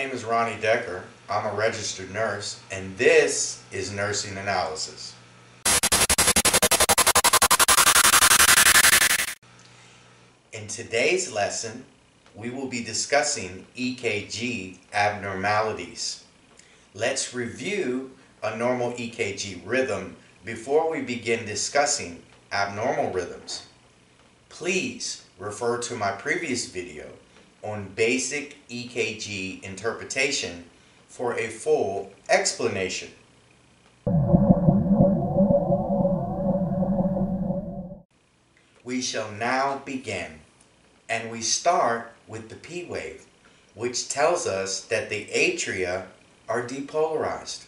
name is Ronnie Decker. I'm a registered nurse, and this is Nursing Analysis. In today's lesson, we will be discussing EKG abnormalities. Let's review a normal EKG rhythm before we begin discussing abnormal rhythms. Please refer to my previous video on basic EKG interpretation for a full explanation. We shall now begin, and we start with the P wave, which tells us that the atria are depolarized.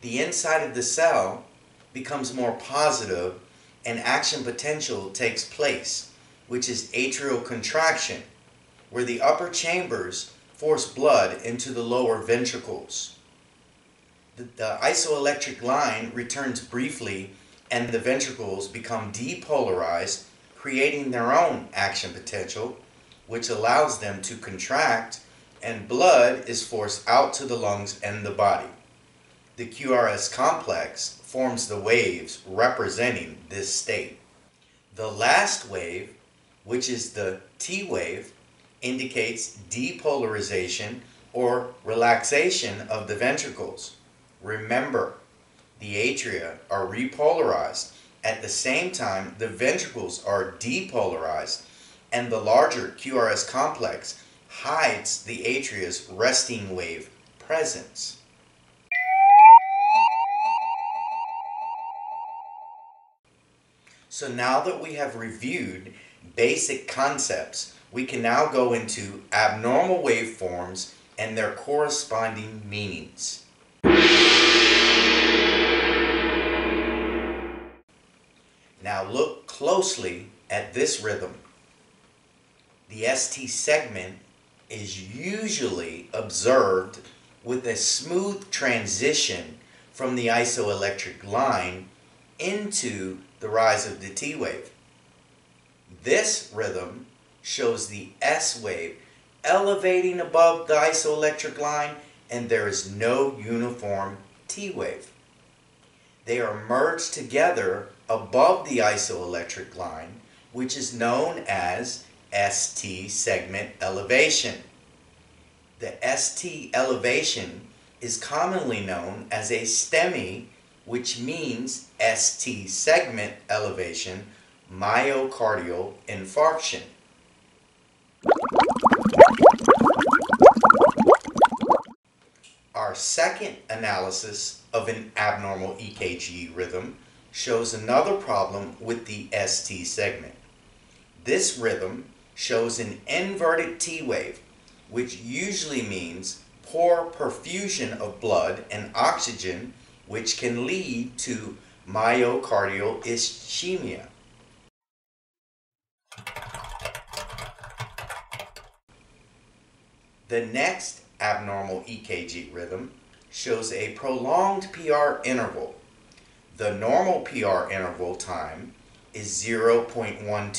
The inside of the cell becomes more positive and action potential takes place, which is atrial contraction, where the upper chambers force blood into the lower ventricles. The, the isoelectric line returns briefly and the ventricles become depolarized, creating their own action potential, which allows them to contract and blood is forced out to the lungs and the body. The QRS complex forms the waves representing this state. The last wave, which is the T wave, indicates depolarization or relaxation of the ventricles. Remember, the atria are repolarized. At the same time, the ventricles are depolarized, and the larger QRS complex hides the atria's resting wave presence. So now that we have reviewed basic concepts, we can now go into abnormal waveforms and their corresponding meanings. Now look closely at this rhythm. The ST segment is usually observed with a smooth transition from the isoelectric line into the rise of the T wave. This rhythm shows the S wave elevating above the isoelectric line and there is no uniform T wave. They are merged together above the isoelectric line, which is known as ST segment elevation. The ST elevation is commonly known as a STEMI, which means ST segment elevation myocardial infarction. Our second analysis of an abnormal EKG rhythm shows another problem with the ST segment. This rhythm shows an inverted T wave, which usually means poor perfusion of blood and oxygen, which can lead to myocardial ischemia. The next abnormal EKG rhythm shows a prolonged PR interval. The normal PR interval time is 0.12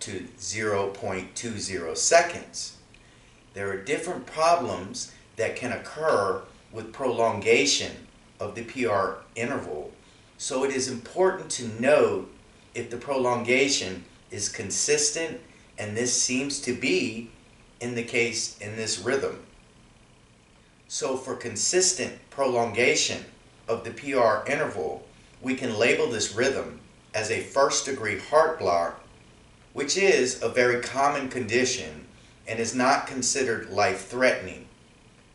to 0.20 seconds. There are different problems that can occur with prolongation of the PR interval, so it is important to note if the prolongation is consistent, and this seems to be in the case in this rhythm. So for consistent prolongation of the PR interval, we can label this rhythm as a first degree heart block, which is a very common condition and is not considered life threatening.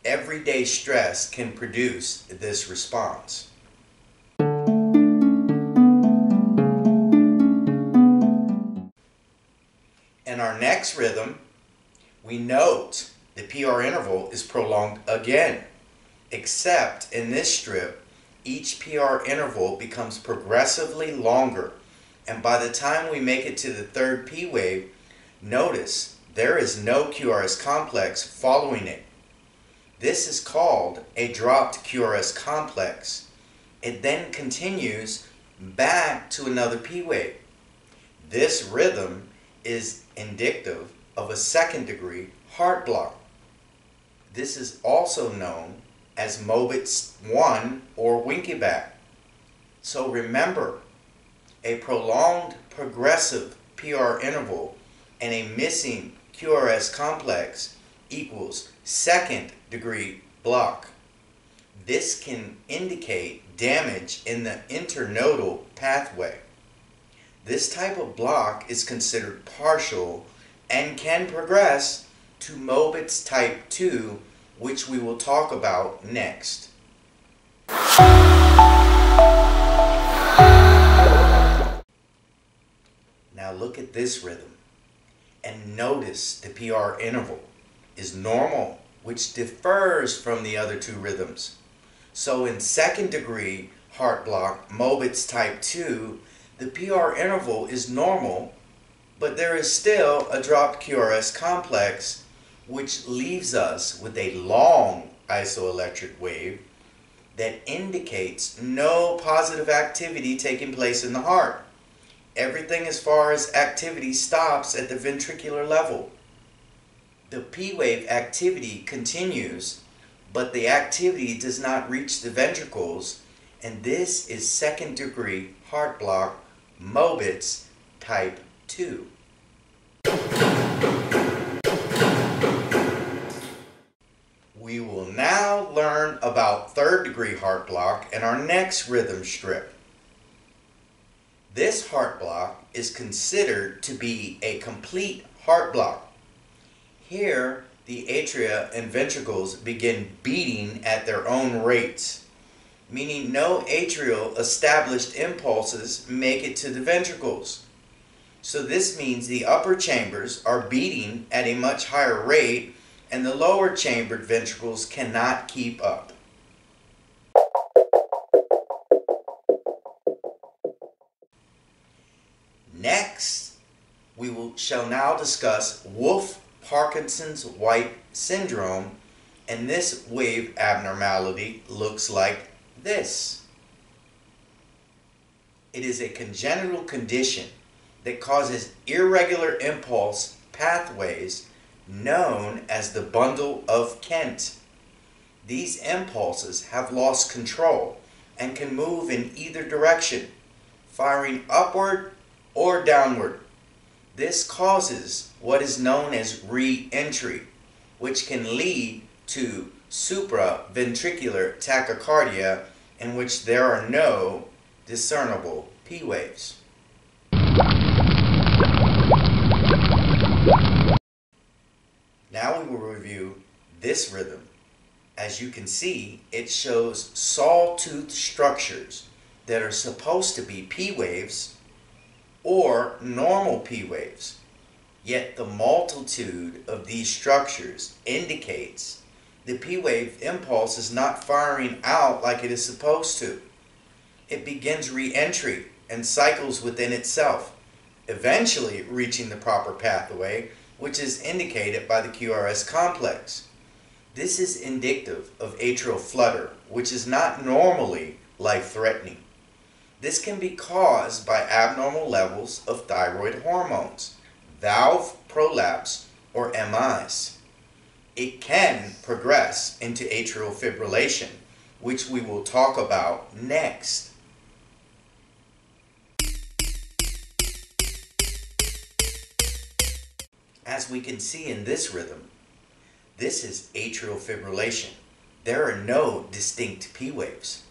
Everyday stress can produce this response. In our next rhythm, we note the PR interval is prolonged again, except in this strip, each PR interval becomes progressively longer. And by the time we make it to the third P wave, notice there is no QRS complex following it. This is called a dropped QRS complex. It then continues back to another P wave. This rhythm is indicative of a second degree heart block. This is also known as Mobitz 1 or Wenckebach. So remember, a prolonged progressive PR interval and a missing QRS complex equals second degree block. This can indicate damage in the internodal pathway. This type of block is considered partial and can progress to Mobitz type 2, which we will talk about next. Now look at this rhythm and notice the PR interval is normal, which differs from the other two rhythms. So in second degree heart block, Mobitz type 2, the PR interval is normal, but there is still a dropped QRS complex, which leaves us with a long isoelectric wave that indicates no positive activity taking place in the heart. Everything as far as activity stops at the ventricular level. The P wave activity continues, but the activity does not reach the ventricles, and this is second degree heart block Mobitz type 2. We will now learn about third degree heart block in our next rhythm strip. This heart block is considered to be a complete heart block. Here, the atria and ventricles begin beating at their own rates meaning no atrial established impulses make it to the ventricles. So this means the upper chambers are beating at a much higher rate and the lower chambered ventricles cannot keep up. Next, we will, shall now discuss Wolff Parkinson's White syndrome and this wave abnormality looks like this. It is a congenital condition that causes irregular impulse pathways known as the bundle of Kent. These impulses have lost control and can move in either direction, firing upward or downward. This causes what is known as re-entry, which can lead to supraventricular tachycardia in which there are no discernible P waves. Now we will review this rhythm. As you can see, it shows sawtooth structures that are supposed to be P waves or normal P waves. Yet the multitude of these structures indicates the P wave impulse is not firing out like it is supposed to. It begins re-entry and cycles within itself, eventually reaching the proper pathway, which is indicated by the QRS complex. This is indicative of atrial flutter, which is not normally life-threatening. This can be caused by abnormal levels of thyroid hormones, valve prolapse, or MIs it can progress into atrial fibrillation, which we will talk about next. As we can see in this rhythm, this is atrial fibrillation. There are no distinct P waves.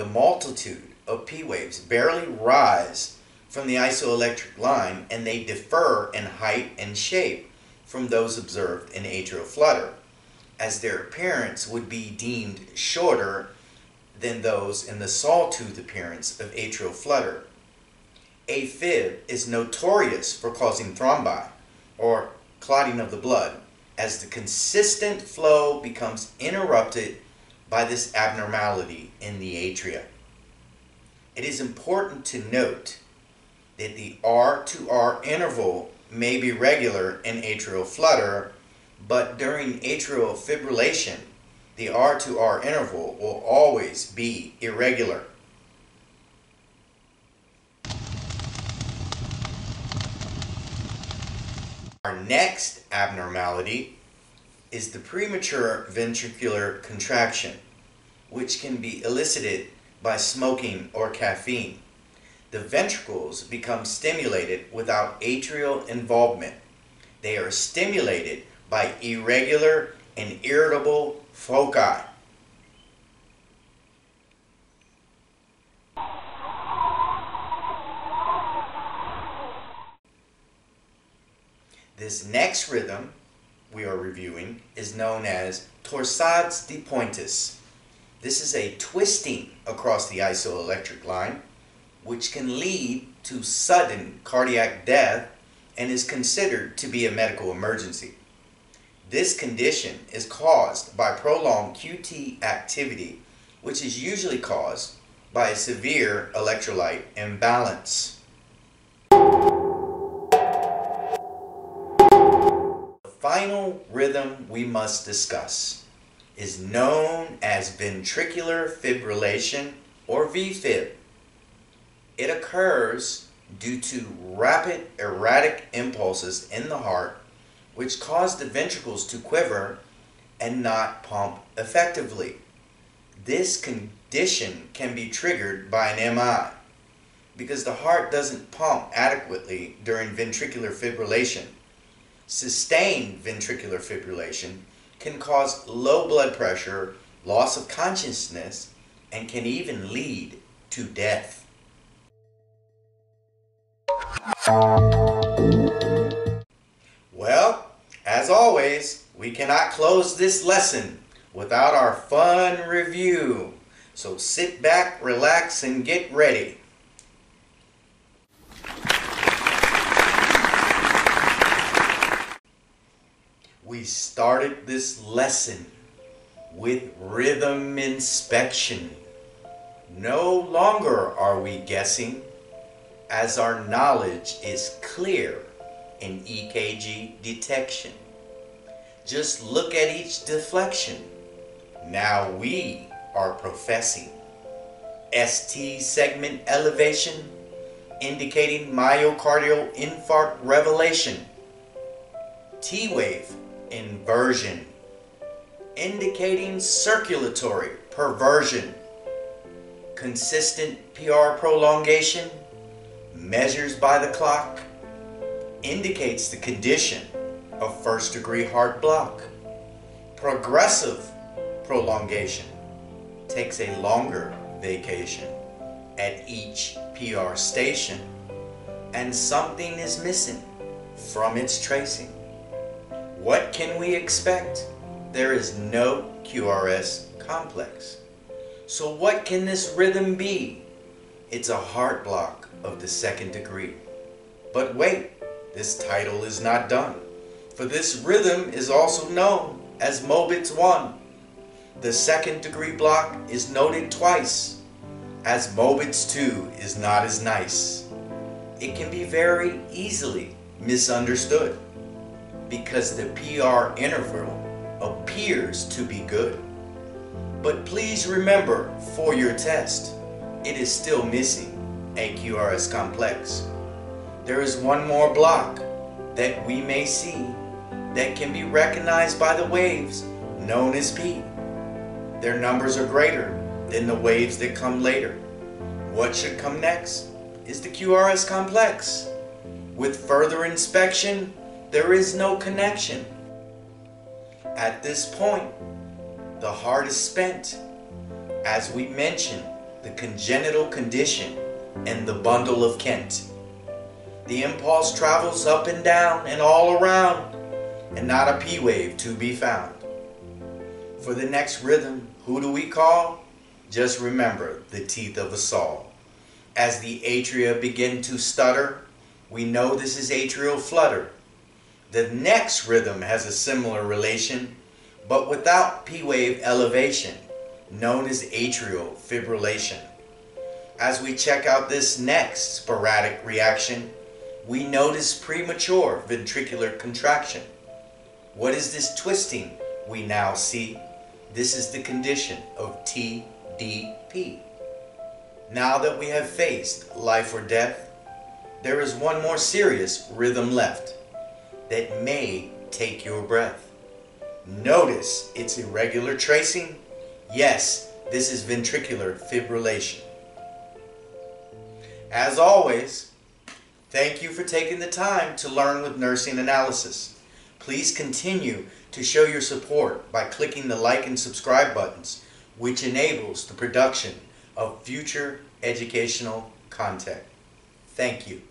The multitude of P waves barely rise from the isoelectric line and they differ in height and shape from those observed in atrial flutter, as their appearance would be deemed shorter than those in the sawtooth appearance of atrial flutter. AFib is notorious for causing thrombi, or clotting of the blood, as the consistent flow becomes interrupted by this abnormality in the atria. It is important to note that the R to R interval may be regular in atrial flutter, but during atrial fibrillation, the R to R interval will always be irregular. Our next abnormality is the premature ventricular contraction, which can be elicited by smoking or caffeine. The ventricles become stimulated without atrial involvement. They are stimulated by irregular and irritable foci. This next rhythm we are reviewing is known as torsades de pointes. This is a twisting across the isoelectric line which can lead to sudden cardiac death and is considered to be a medical emergency. This condition is caused by prolonged QT activity, which is usually caused by a severe electrolyte imbalance. Final rhythm we must discuss is known as ventricular fibrillation or VFib. It occurs due to rapid erratic impulses in the heart which cause the ventricles to quiver and not pump effectively. This condition can be triggered by an MI because the heart doesn't pump adequately during ventricular fibrillation. Sustained ventricular fibrillation can cause low blood pressure, loss of consciousness, and can even lead to death. Well, as always, we cannot close this lesson without our fun review. So sit back, relax, and get ready. We started this lesson with rhythm inspection. No longer are we guessing as our knowledge is clear in EKG detection. Just look at each deflection. Now we are professing. ST segment elevation indicating myocardial infarct revelation. T wave inversion indicating circulatory perversion. Consistent PR prolongation measures by the clock indicates the condition of first degree heart block. Progressive prolongation takes a longer vacation at each PR station and something is missing from its tracing. What can we expect? There is no QRS complex. So what can this rhythm be? It's a heart block of the second degree. But wait, this title is not done, for this rhythm is also known as Mobitz 1. The second degree block is noted twice, as Mobitz 2 is not as nice. It can be very easily misunderstood because the PR interval appears to be good. But please remember for your test, it is still missing a QRS complex. There is one more block that we may see that can be recognized by the waves known as P. Their numbers are greater than the waves that come later. What should come next is the QRS complex. With further inspection, there is no connection. At this point, the heart is spent. As we mentioned, the congenital condition and the bundle of Kent. The impulse travels up and down and all around, and not a P wave to be found. For the next rhythm, who do we call? Just remember the teeth of a saw. As the atria begin to stutter, we know this is atrial flutter. The next rhythm has a similar relation, but without P wave elevation, known as atrial fibrillation. As we check out this next sporadic reaction, we notice premature ventricular contraction. What is this twisting we now see? This is the condition of TDP. Now that we have faced life or death, there is one more serious rhythm left that may take your breath. Notice its irregular tracing? Yes, this is ventricular fibrillation. As always, thank you for taking the time to learn with nursing analysis. Please continue to show your support by clicking the like and subscribe buttons, which enables the production of future educational content. Thank you.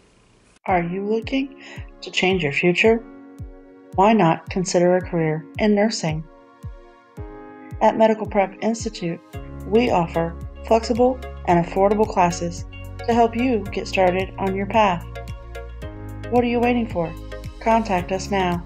Are you looking to change your future? Why not consider a career in nursing? At Medical Prep Institute, we offer flexible and affordable classes to help you get started on your path. What are you waiting for? Contact us now